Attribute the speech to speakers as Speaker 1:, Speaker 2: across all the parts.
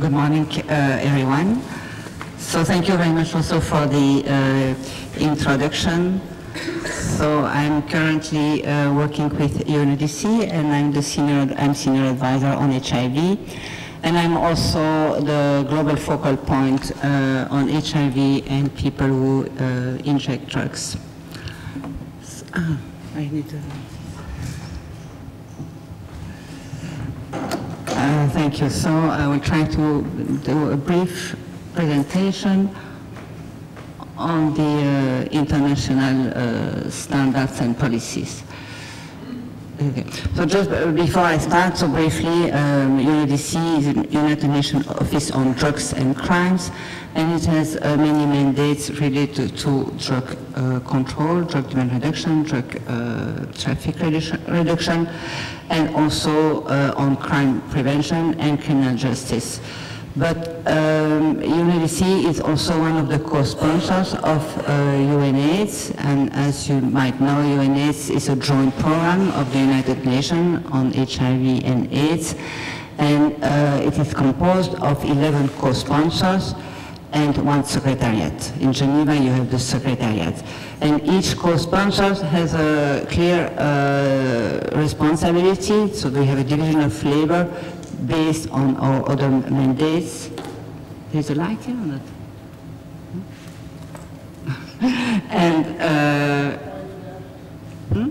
Speaker 1: Good morning, uh, everyone. So thank you very much also for the uh, introduction. So I'm currently uh, working with UNODC and I'm the senior, I'm senior advisor on HIV. And I'm also the global focal point uh, on HIV and people who uh, inject drugs. So, ah, I need to... Uh, Thank you. So I will try to do a brief presentation on the uh, international uh, standards and policies. Okay. So just before I start, so briefly, um, UNODC is the United Nations Office on Drugs and Crimes, and it has uh, many mandates related to drug uh, control, drug demand reduction, drug uh, traffic reduction, reduction, and also uh, on crime prevention and criminal justice. But um, UNODC is also one of the co-sponsors of uh, UNAIDS, and as you might know, UNAIDS is a joint program of the United Nations on HIV and AIDS, and uh, it is composed of 11 co-sponsors and one secretariat. In Geneva, you have the secretariat. And each co-sponsor has a clear uh, responsibility, so we have a division of labor based on our other mandates. There's a light here not? and uh, hmm?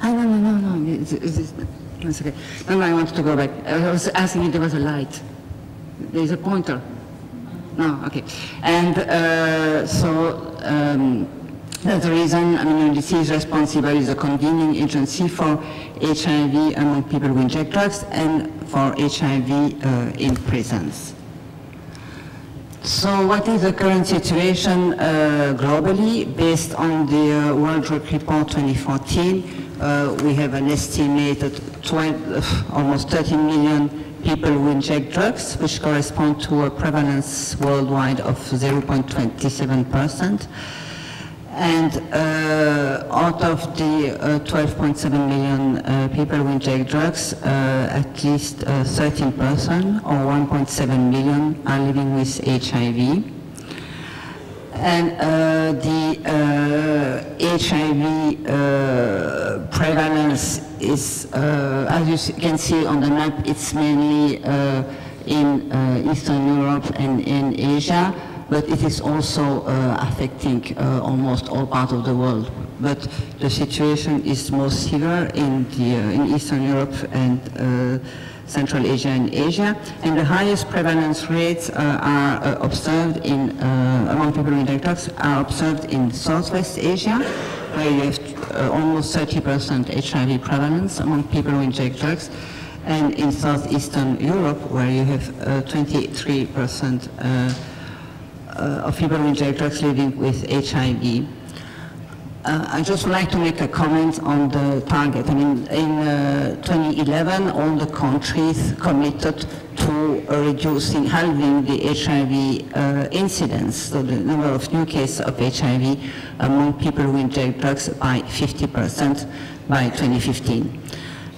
Speaker 1: Ah, no, no, no, no. It's, okay. No, no, I wanted to go back. I was asking if there was a light. There's a pointer. No, okay. And uh, so um, that's the reason, I mean, UNODC is responsible, is a convening agency for HIV among people who inject drugs and for HIV uh, in prisons. So what is the current situation uh, globally? Based on the uh, World Drug Report 2014, uh, we have an estimated 12, almost 13 million people who inject drugs, which correspond to a prevalence worldwide of 0.27 percent. And uh, out of the uh, 12.7 million uh, people who inject drugs, uh, at least 13% or 1.7 million are living with HIV. And uh, the HIV uh, prevalence is, as you can see on the map, it's mainly in Eastern Europe and in Asia but it is also uh, affecting uh, almost all parts of the world. But the situation is most severe in, the, uh, in Eastern Europe and Central Asia and Asia, and the highest prevalence rates are observed in, among people with drugs are observed in Southwest Asia, where you have almost 30% HIV prevalence among people who inject drugs, and in southeastern Europe, where you have 23% uh, uh, of people inject drugs living with HIV. Uh, I just would like to make a comment on the target. I mean, in uh, 2011, all the countries committed to uh, reducing, halving the HIV uh, incidence, so the number of new cases of HIV among people who inject drugs by 50% by 2015.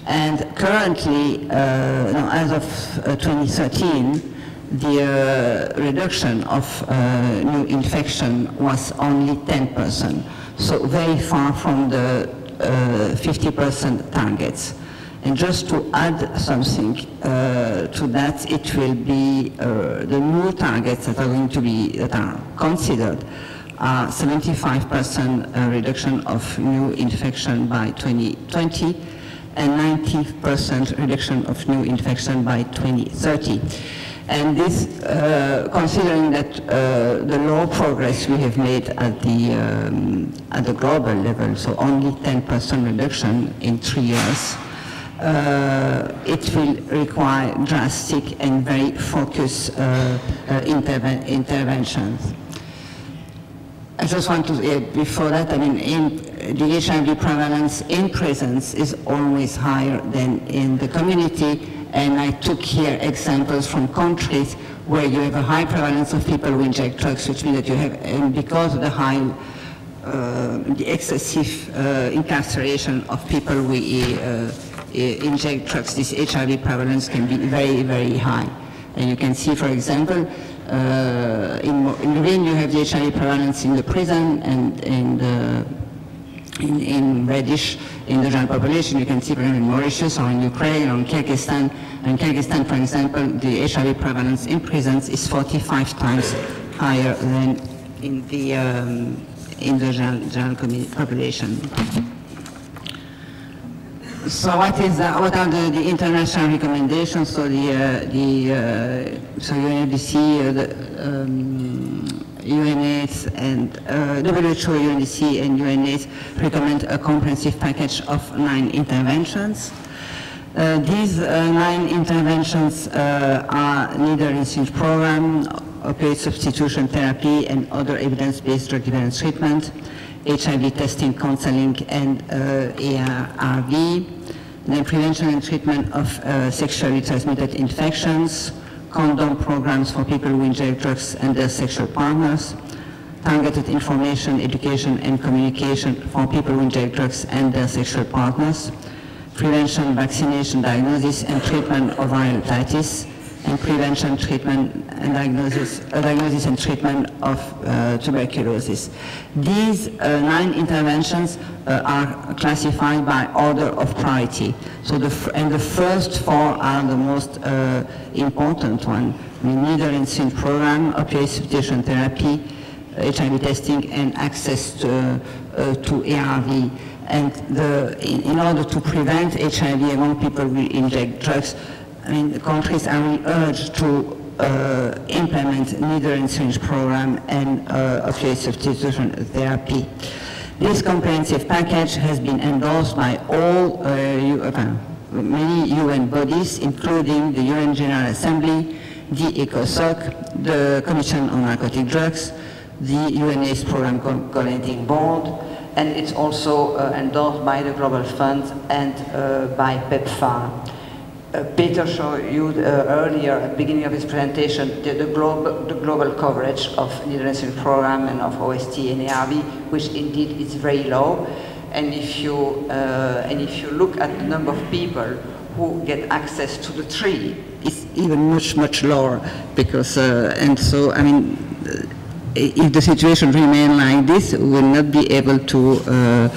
Speaker 1: And currently, uh, as of 2013, the uh, reduction of uh, new infection was only 10%, so very far from the 50% uh, targets. And just to add something uh, to that, it will be uh, the new targets that are going to be, that are considered are 75% reduction of new infection by 2020 and 90% reduction of new infection by 2030. And this, uh, considering that uh, the low progress we have made at the, um, at the global level, so only 10% reduction in three years, uh, it will require drastic and very focused uh, uh, interven interventions. I just want to, say before that, I mean, in, the HIV prevalence in prisons is always higher than in the community, and I took here examples from countries where you have a high prevalence of people who inject drugs, which means that you have, and because of the high, uh, the excessive uh, incarceration of people who uh, inject drugs, this HIV prevalence can be very, very high. And you can see, for example, uh, in, in green you have the HIV prevalence in the prison and in the in, in reddish in the general population. You can see, in Mauritius or in Ukraine or in Kyrgyzstan. In Kyrgyzstan, for example, the HIV prevalence in prisons is 45 times higher than in the um, in the general, general population. So what is uh, what are the, the, international recommendations? So the uh, the uh, so UNODC, uh, the um, UNAIDS and uh, WHO, UNODC, and UNAIDS recommend a comprehensive package of nine interventions. Uh, these nine interventions are needle and syringe program, opioid substitution therapy, and other evidence-based drug dependence treatment, HIV testing, counseling, and ARV, then prevention and treatment of uh, sexually transmitted infections, condom programs for people who inject drugs and their sexual partners, targeted information, education, and communication for people who inject drugs and their sexual partners, prevention, vaccination, diagnosis, and treatment of viral hepatitis, and prevention, treatment, and diagnosis, uh, diagnosis and treatment of uh, tuberculosis. These uh, nine interventions uh, are classified by order of priority. So the and the first four are the most uh, important one. The needle and syringe program, opioid substitution therapy, HIV testing, and access to, uh, to ARV. And the, in, in order to prevent HIV among people who inject drugs, I mean, countries are urged to uh, implement needle and syringe program and uh, opioid substitution therapy. This comprehensive package has been endorsed by all uh, uh many UN bodies, including the UN General Assembly, the ECOSOC, the Commission on Narcotic Drugs, the UNAIDS Program Coordinating Board, and it's also uh, endorsed by the Global Fund and uh, by PEPFAR. Uh, Peter showed you uh, earlier at the beginning of his presentation the, the, global, the global coverage of Netherlands program and of OST and ARV, which indeed is very low. And if you, uh, and if you look at the number of people who get access to the tree, it's even much, much lower because, uh, and so, I mean, if the situation remains like this, we will not be able to uh,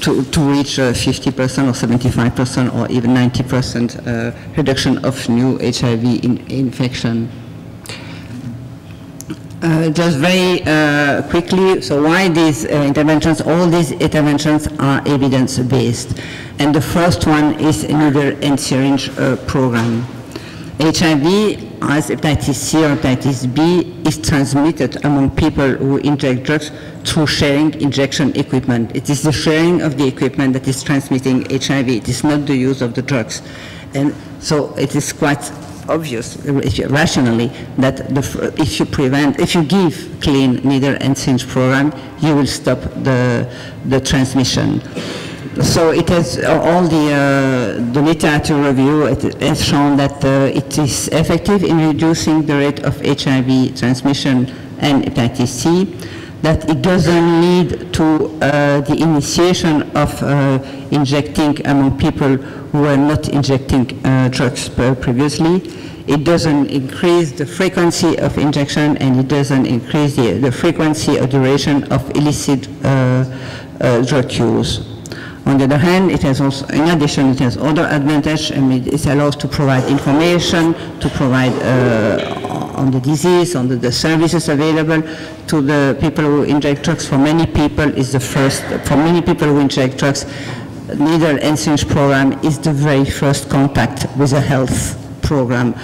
Speaker 1: to, to reach 50% or 75% or even 90% uh, reduction of new HIV in, infection. Uh, just very uh, quickly, so why these uh, interventions? All these interventions are evidence-based. And the first one is another and syringe uh, program. HIV as hepatitis C or hepatitis B is transmitted among people who inject drugs through sharing injection equipment. It is the sharing of the equipment that is transmitting HIV. It is not the use of the drugs. And so it is quite obvious, uh, rationally, that the, if you prevent, if you give clean needle and syringe program, you will stop the, the transmission. So it has uh, all the, uh, the literature review it has shown that uh, it is effective in reducing the rate of HIV transmission and hepatitis C, that it doesn't lead to uh, the initiation of uh, injecting among people who are not injecting uh, drugs previously. It doesn't increase the frequency of injection and it doesn't increase the, the frequency or duration of illicit drug use. On the other hand, it has also, in addition, it has other advantage. I mean, it allows to provide information, to provide uh, on the disease, on the, the, services available to the people who inject drugs. For many people, is the first. For many people who inject drugs, needle and program is the very first contact with a health program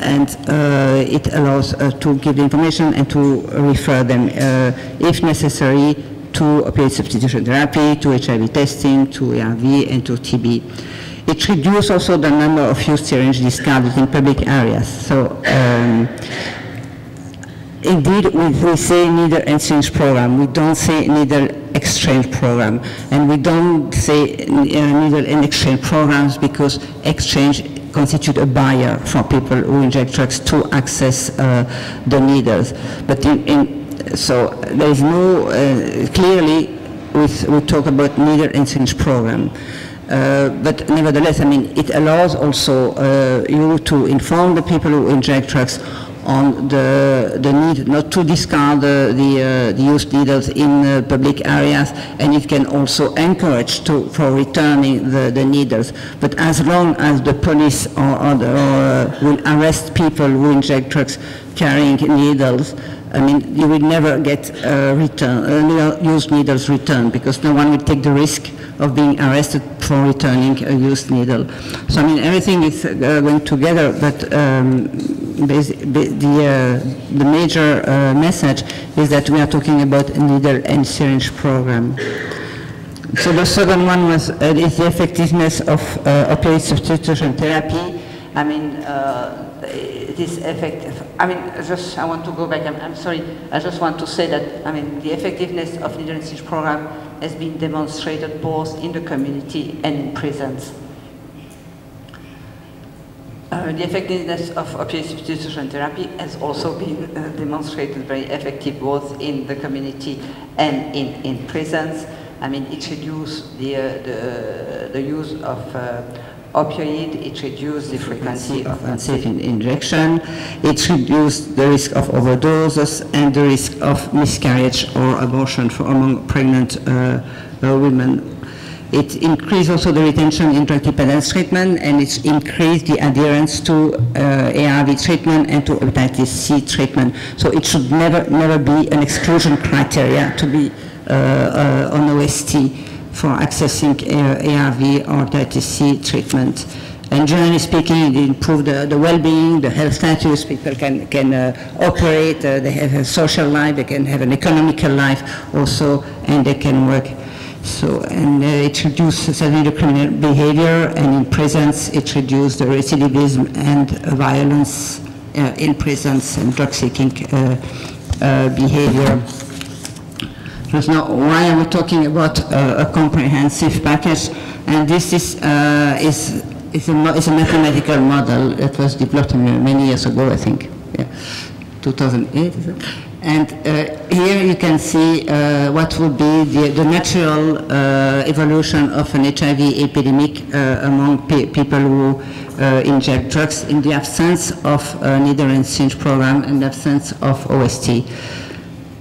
Speaker 1: and uh, it allows uh, to give information and to refer them, uh, if necessary, to opioid substitution therapy, to HIV testing, to ARV, and to TB. It reduces also the number of used syringe discarded in public areas. So um, indeed, we, we say neither exchange program. We don't say needle exchange program. And we don't say uh, neither in exchange programs because exchange constitute a buyer for people who inject drugs to access uh, the needles. But in, in so there is no, uh, clearly we, we talk about needle and syringe program. Uh, but nevertheless, I mean, it allows also uh, you to inform the people who inject drugs on the, the need not to discard the, the, uh, the used needles in uh, public areas, and it can also encourage to, for returning the, the needles. But as long as the police or, or, the, or uh, will arrest people who inject drugs carrying needles, I mean, you will never get uh, return, uh, used needles returned because no one will take the risk of being arrested for returning a used needle. So I mean, everything is uh, going together, but um, the, uh, the major uh, message is that we are talking about a needle and syringe program. So the second one was uh, is the effectiveness of opioid substitution therapy. I mean, this effective. I mean, just I want to go back. I'm, I'm, sorry. I just want to say that I mean the effectiveness of needle and syringe program has been demonstrated both in the community and in prisons. Uh, the effectiveness of opioid substitution therapy has also been uh, demonstrated very effective both in the community and in, in prisons. I mean, it reduces the, uh, the, the use of uh, opioid, it reduces the frequency of unsafe injection, it reduces the risk of overdoses and the risk of miscarriage or abortion for among pregnant uh, uh, women. It increased also the retention in drug dependence treatment and it increased the adherence to uh, ARV treatment and to hepatitis C treatment. So it should never, never be an exclusion criteria to be uh, uh, on OST for accessing ARV or hepatitis C treatment. And generally speaking, it improves the, the well-being, the health status. People can, can uh, operate, uh, they have a social life, they can have an economical life also, and they can work. So, and uh, it reduces certainly the criminal behavior, and in prisons, it reduces the recidivism and violence uh, in prisons and drug-seeking uh, uh, behavior. There's no, why are we talking about uh, a comprehensive package? And this is, uh, is, is, a, is a mathematical model that was developed many years ago, I think. Yeah. 2008, And uh, here you can see uh, what would be the, the natural uh, evolution of an HIV epidemic uh, among pe people who uh, inject drugs in the absence of a needle and syringe program and absence of OST.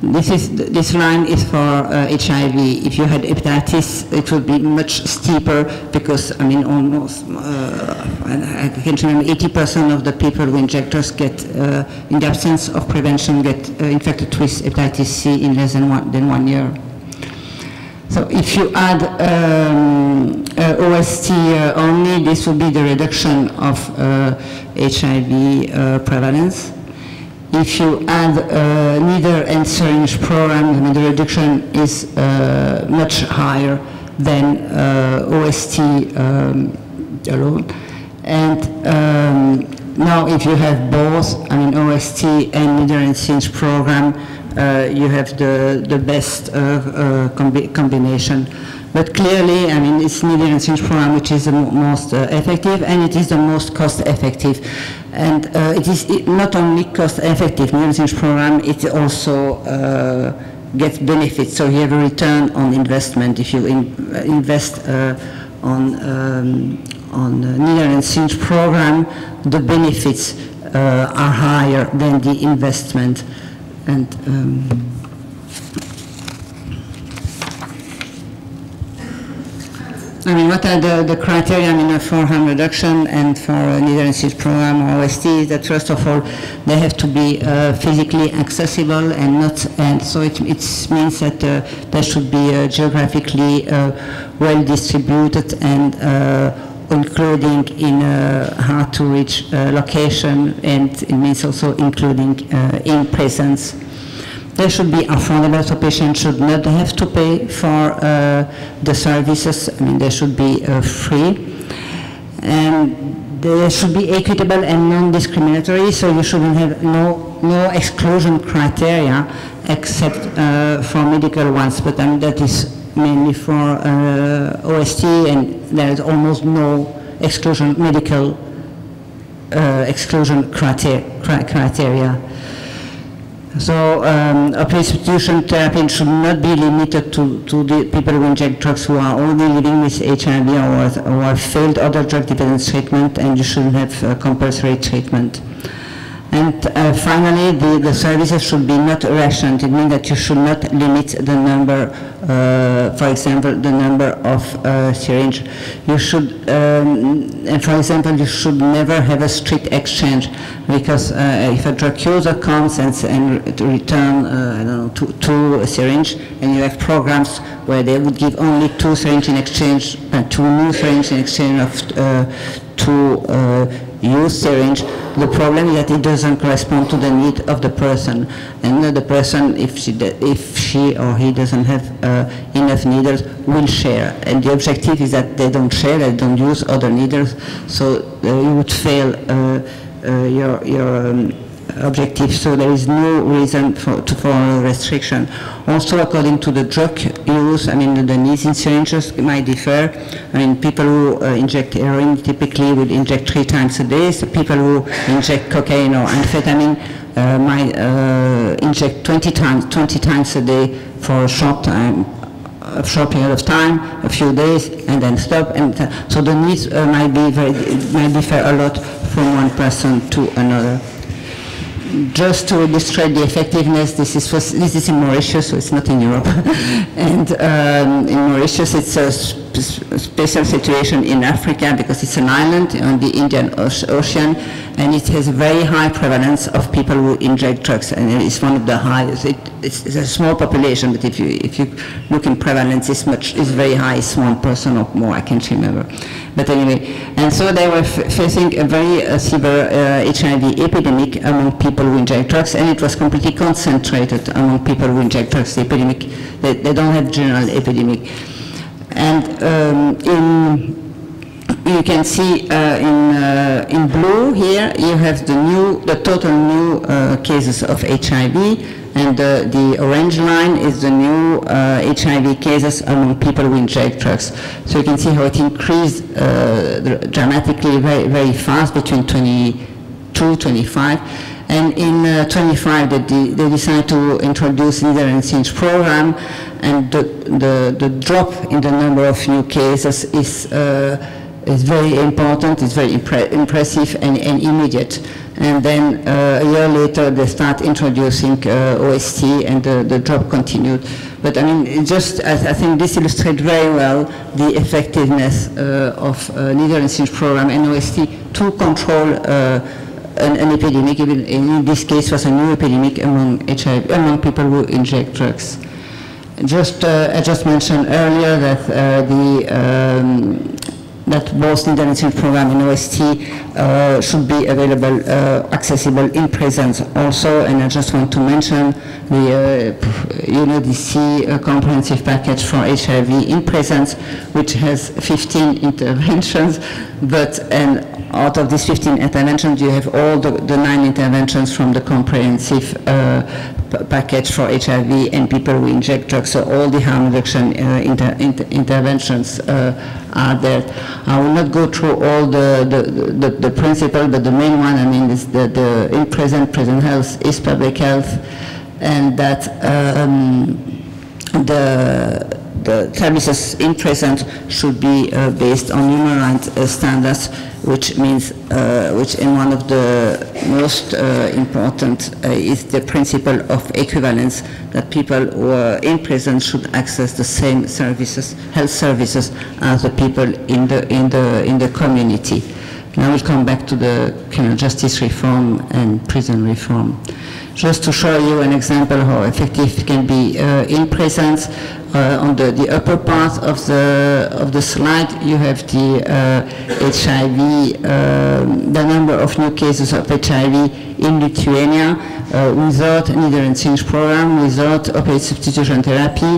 Speaker 1: This is this line is for uh, HIV. If you had hepatitis, it would be much steeper because I mean almost uh, I can't remember 80% of the people who inject get, uh, in the absence of prevention, get uh, infected with hepatitis C in less than one, than one year. So if you add um, uh, OST uh, only, this would be the reduction of HIV prevalence. If you add uh, needle and syringe program, I mean, the reduction is uh, much higher than uh, OST um, alone. And um, now if you have both, I mean OST and needle and syringe program, you have the, the best uh, uh, combi combination. But clearly, I mean, it's needle and syringe program which is the most effective and it is the most cost effective. And uh, it is not only cost effective, New program, it also uh, gets benefits. So you have a return on investment if you in, uh, invest uh, on, um, on the Netherlands program, the benefits uh, are higher than the investment. And um, I mean, what are the, the criteria I mean, for harm reduction and for a needle program or OST? That first of all, they have to be uh, physically accessible and not, and so it, it means that uh, they should be uh, geographically uh, well distributed and uh, including in a hard to reach uh, location and it means also including in presence they should be affordable, so patients should not have to pay for uh, the services. I mean, they should be uh, free. And they should be equitable and non-discriminatory, so you shouldn't have no, no exclusion criteria except uh, for medical ones, but I mean, that is mainly for uh, OST and there is almost no exclusion, medical uh, exclusion criteria. So um, opioid substitution therapy should not be limited to, to the people who inject drugs who are only living with HIV or, or have failed other drug dependence treatment and you shouldn't have uh, compulsory treatment. And uh, finally, the, the services should be not rationed. It means that you should not limit the number, uh, for example, the number of uh, syringe. You should, um, for example, you should never have a strict exchange because uh, if a drug user comes and, and return, uh, I don't know, two, two syringe, and you have programs where they would give only two syringe in exchange, uh, two new syringe in exchange of two use syringe, the problem is that it doesn't correspond to the need of the person. And the person, if she, if she or he doesn't have uh, enough needles, will share. And the objective is that they don't share, they don't use other needles, so uh, you would fail uh, uh your, your um, objective, so there is no reason for, to, for restriction. Also, according to the drug use, I mean, the, needs in syringes might differ. I mean, people who uh, inject heroin typically would inject three times a day. So people who inject cocaine or amphetamine uh, might uh, inject 20 times, 20 times a day for a short time a short period of time, a few days, and then stop. And so the needs uh, might be very, might differ a lot from one person to another just to illustrate the effectiveness, this is, this is in Mauritius, so it's not in Europe. and um, in Mauritius, it's a special situation in Africa because it's an island on the Indian Ocean, and it has a very high prevalence of people who inject drugs, and it's one of the highest. It, it's, it's, a small population, but if you if you look in prevalence, it's much it's very high. It's one person or more. I can't remember. But anyway, and so they were facing a very uh, severe uh, HIV epidemic among people who inject drugs, and it was completely concentrated among people who inject drugs. The epidemic, they, they don't have general epidemic. And um, in you can see uh, in, uh, in blue here, you have the new, the total new uh, cases of HIV, and uh, the orange line is the new HIV uh, cases among people who inject drugs. So you can see how it increased uh, dramatically very, very fast between 22, 25. And in uh, 25, they, de they decided to introduce needle and syringe program, and the, the, the, drop in the number of new cases is, uh, is very important, it's very impre impressive and, and immediate. And then uh, a year later, they start introducing uh, OST, and the, the drop continued. But I mean, just I, think this illustrates very well the effectiveness uh, of uh, needle and syringe program and OST to control an, an, epidemic. Even in this case, was a new epidemic among HIV, among people who inject drugs. Just uh, I just mentioned earlier that the um, that needle and program in OST uh, should be available, uh, accessible in presence also. And I just want to mention the uh, UNODC uh, comprehensive package for HIV in presence, which has 15 interventions, but and out of these 15 interventions, you have all the, the nine interventions from the comprehensive uh, package for HIV and people who inject drugs. So all the harm reduction uh, inter inter interventions uh, are there. I will not go through all the, the, the, the principles, but the main one, I mean, is the, the in present, present health is public health, and that um, the the services in present should be uh, based on human rights uh, standards, which means, uh, which in one of the most uh, important uh, is the principle of equivalence, that people who are in prison should access the same services, health services, as the people in the, in the, in the community. Now we'll come back to the criminal justice reform and prison reform. Just to show you an example how effective it can be uh, in presence, uh, on the, the upper part of the of the slide, you have the HIV, uh, um, the number of new cases of HIV in Lithuania uh, without and syringe program, without opioid substitution therapy,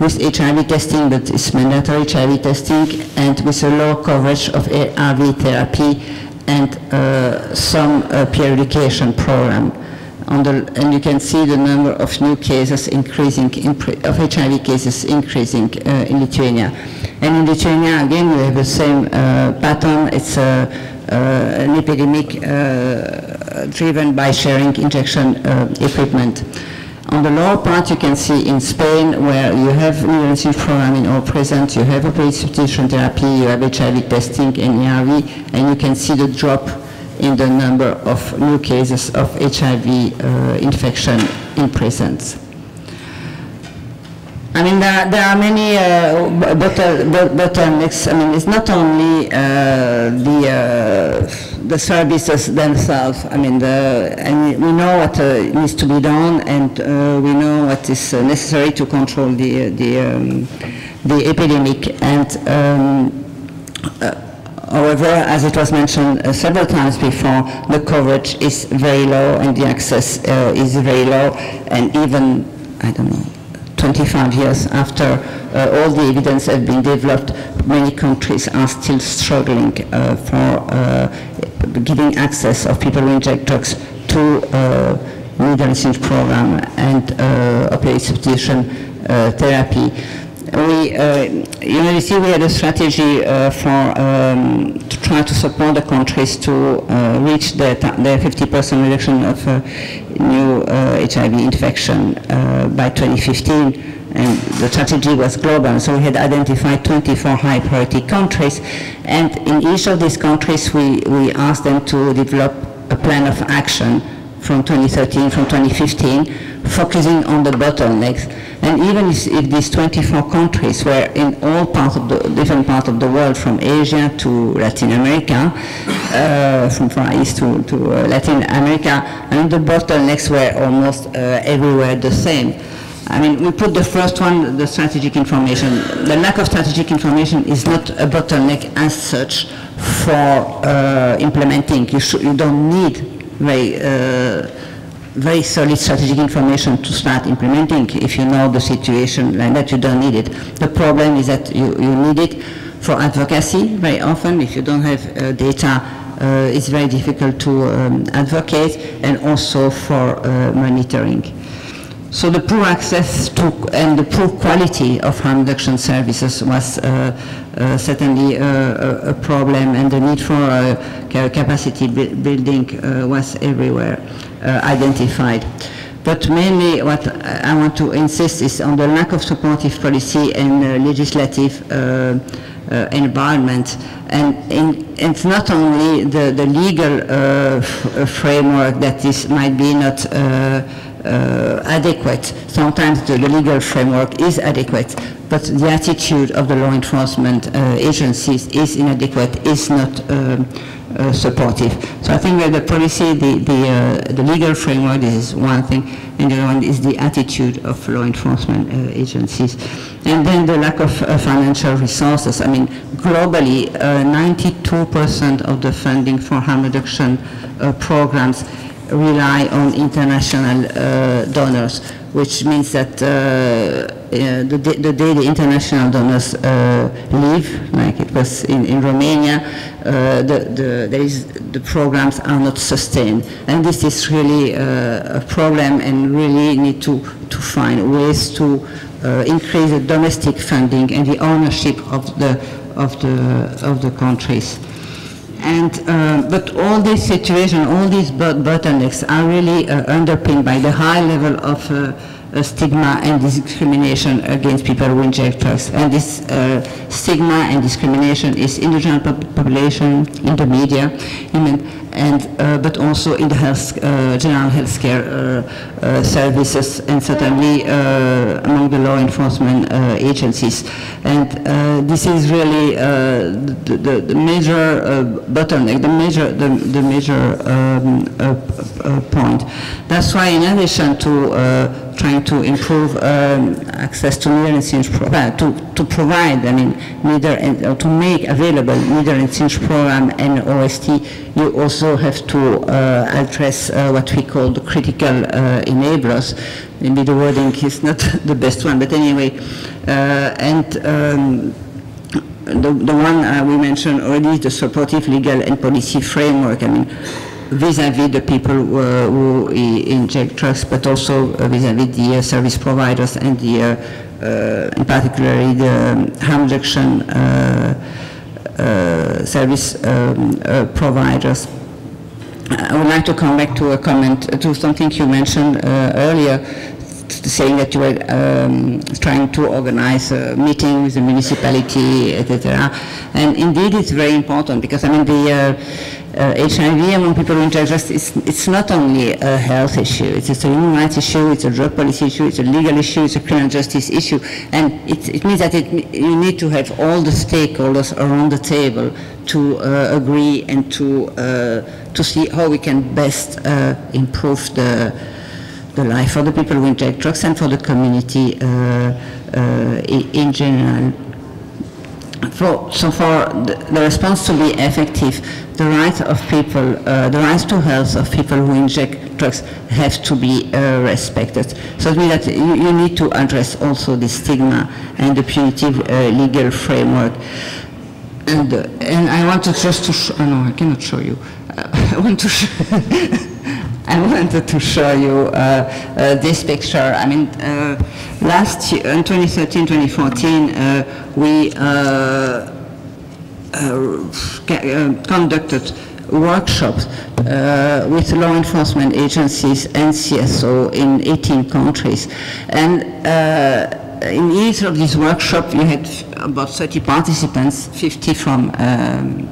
Speaker 1: with HIV testing, that is mandatory HIV testing, and with a low coverage of ARV therapy and uh, some uh, peer education program the, and you can see the number of new cases increasing, of HIV cases increasing uh, in Lithuania. And in Lithuania, again, we have the same uh, pattern. It's a, an epidemic driven by sharing injection equipment. On the lower part, you can see in Spain, where you have emergency programming all present, you have opioid substitution therapy, you have HIV testing and ARV, and you can see the drop in the number of new cases of HIV uh, infection in prisons. I mean, there, there are many uh, bottlenecks. I mean, it's not only uh, the uh, the services themselves. I mean, the, and we know what uh, needs to be done, and uh, we know what is uh, necessary to control the the um, the epidemic. And um, However, as it was mentioned uh, several times before, the coverage is very low and the access uh, is very low. And even, I don't know, 25 years after uh, all the evidence has been developed, many countries are still struggling uh, for uh, giving access of people who inject drugs to uh, needle program and opioid substitution therapy we, uh, you know, you see we had a strategy uh, for um, to try to support the countries to uh, reach the, the 50% reduction of uh, new HIV uh, infection uh, by 2015. And the strategy was global, so we had identified 24 high priority countries. And in each of these countries, we, we asked them to develop a plan of action from 2013, from 2015, focusing on the bottlenecks. And even if, these 24 countries were in all parts of the different parts of the world, from Asia to Latin America, uh, from Far East to, to uh, Latin America, and the bottlenecks were almost uh, everywhere the same. I mean, we put the first one, the strategic information. The lack of strategic information is not a bottleneck as such for uh, implementing. You, you don't need very uh, very solid strategic information to start implementing. If you know the situation like that, you don't need it. The problem is that you, you need it for advocacy very often. If you don't have uh, data, uh, it's very difficult to um, advocate and also for uh, monitoring. So the poor access to and the poor quality of harm reduction services was uh, uh, certainly a, a, problem and the need for uh, capacity building uh, was everywhere uh, identified. But mainly what I want to insist is on the lack of supportive policy and uh, legislative uh, uh, environment. And in, it's not only the, the legal uh, framework that is, might be not uh, adequate. Sometimes the, the, legal framework is adequate, but the attitude of the law enforcement agencies is inadequate, is not um, uh, supportive. So I think that the policy, the, the, uh, the legal framework is one thing, and the other one is the attitude of law enforcement uh, agencies. And then the lack of uh, financial resources. I mean, globally, 92% uh, of the funding for harm reduction uh, programs rely on international donors which means that uh, uh, the, the, day the international donors uh, leave, like it was in, in Romania, the, the, there is, the programs are not sustained. And this is really a problem and really need to, to find ways to increase the domestic funding and the ownership of the, of the, of the countries. And, uh, but all these situations, all these bottlenecks are really uh, underpinned by the high level of uh, uh, stigma and discrimination against people who inject drugs. And this uh, stigma and discrimination is in the general population, in the media, and uh, but also in the health, uh, general healthcare uh, uh, services and certainly among the law enforcement agencies. And this is really the, the, the, major bottleneck, the major, the, the major um, point. That's why in addition to trying to improve um, access to needle exchange program, to, to provide, I mean, needle and, uh, to make available needle exchange program and OST, you also have to uh, address uh, what we call the critical uh, enablers. Maybe the wording is not the best one, but anyway, and um, the, the one uh, we mentioned already is the supportive legal and policy framework. I mean, vis-à-vis -vis the people who, uh, who inject drugs, but also vis-à-vis -vis the uh, service providers and the, in particular, the um, harm reduction service um, providers. I would like to come back to a comment, to something you mentioned uh, earlier, saying that you were um, trying to organize a meeting with the municipality, etc. And indeed, it's very important because I mean the uh, uh, HIV among people with drugs it's, it's not only a health issue, it's, a human rights issue, it's a drug policy issue, it's a legal issue, it's a criminal justice issue, and it, it means that it, you need to have all the stakeholders around the table to uh, agree and to uh, to see how we can best uh, improve the the life for the people who inject drugs and for the community uh, uh, in general. For, so for the, the, response to be effective, the rights of people, uh, the rights to health of people who inject drugs have to be uh, respected. So it means that you, you, need to address also the stigma and the punitive uh, legal framework. And, uh, and I want to just to, show, oh no, I cannot show you. I want to I wanted to show you uh, uh, this picture. I mean, uh, last year, in 2013, 2014, uh, we uh, uh, conducted workshops with law enforcement agencies and CSO in 18 countries. And in each of these workshops, you had about 30 participants, 50 from um,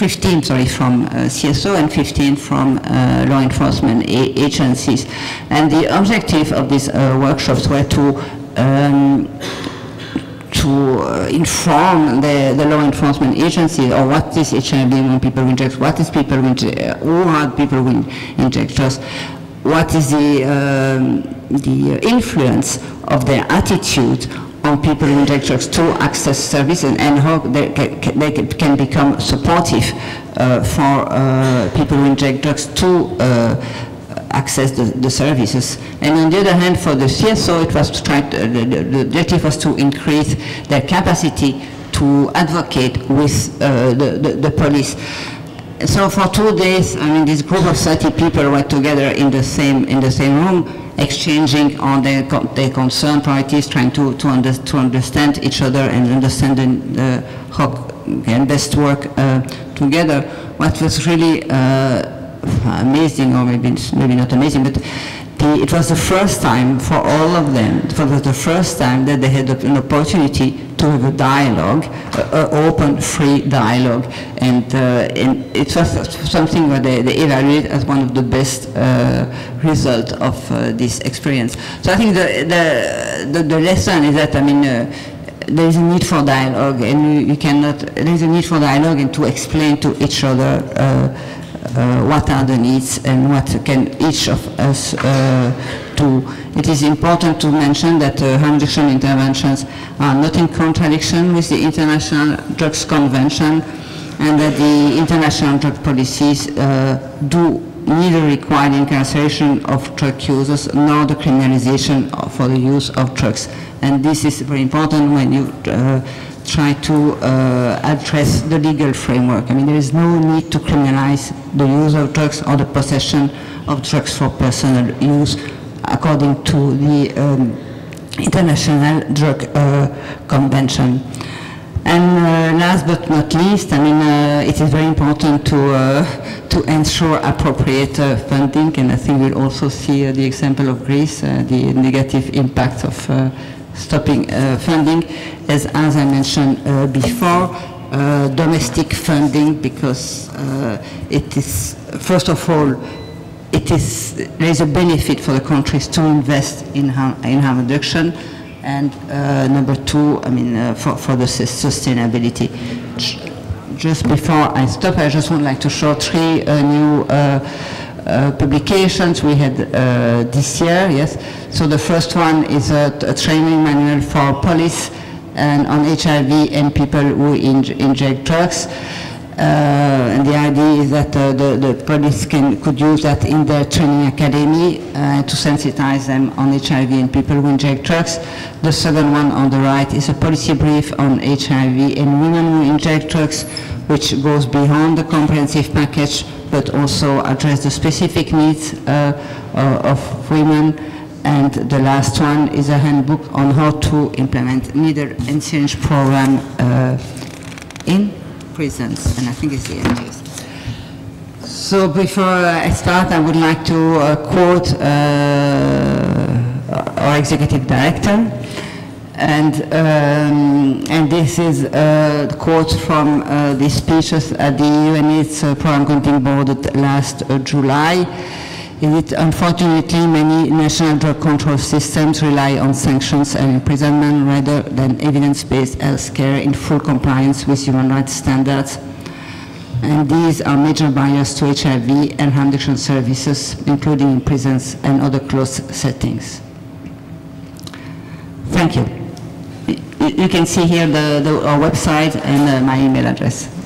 Speaker 1: 15, sorry, from uh, CSO and 15 from uh, law enforcement agencies. And the objective of these uh, workshops were to um, to uh, inform the, the, law enforcement agencies or what is HIV when people inject, what is people inject, who are people who inject just what is the, um, the influence of their attitude on people in drugs to access services and how they, can, they can become supportive uh, for uh, people who inject drugs to uh, access the, the, services. And on the other hand, for the CSO, it was to try to, the, the, objective was to increase their capacity to advocate with uh, the, the, the police so for two days, I mean, this group of 30 people were together in the same in the same room, exchanging on their, their concern priorities, trying to to, under, to understand each other and understand the, how can best work uh, together. What was really uh, amazing, or maybe maybe not amazing, but the, it was the first time for all of them, for the first time that they had an opportunity to have a dialogue, an open, free dialogue. And, uh, and it was something that they, they evaluated as one of the best uh, results of uh, this experience. So I think the, the, the, the lesson is that, I mean, uh, there is a need for dialogue and you, you, cannot, there is a need for dialogue and to explain to each other uh, what are the needs and what can each of us uh, do. It is important to mention that uh, harm reduction interventions are not in contradiction with the International Drugs Convention and that the international drug policies uh, do neither require incarceration of drug users nor the criminalization for the use of drugs. And this is very important when you uh, try to uh, address the legal framework. I mean, there is no need to criminalize the use of drugs or the possession of drugs for personal use according to the um, International Drug uh, Convention. And uh, last but not least, I mean, uh, it is very important to, uh, to ensure appropriate uh, funding, and I think we'll also see uh, the example of Greece, the negative impact of stopping uh, funding, as, as I mentioned uh, before, uh, domestic funding because it is, first of all, it is, there is a benefit for the countries to invest in harm, in harm reduction. And uh, number two, I mean, uh, for, for the sustainability. Just before I stop, I just would like to show three uh, new uh, publications we had uh, this year, yes. So the first one is a, a, training manual for police and on HIV and people who inject drugs. Uh, and the idea is that uh, the, the police can, could use that in their training academy uh, to sensitize them on HIV and people who inject drugs. The second one on the right is a policy brief on HIV and women who inject drugs, which goes beyond the comprehensive package but also address the specific needs uh, of women. And the last one is a handbook on how to implement needle exchange program uh, in
Speaker 2: prisons, and I think it's here. yes.
Speaker 1: So before I start, I would like to uh, quote uh, our executive director. And, um, and this is a quote from uh, the speeches at the UNAIDS uh, Program Control Board last uh, July. It, unfortunately, many national drug control systems rely on sanctions and imprisonment rather than evidence-based healthcare in full compliance with human rights standards and these are major barriers to HIV and harm reduction services, including in prisons and other closed settings. Thank you. You- can see here the, the, our website and uh, my email address.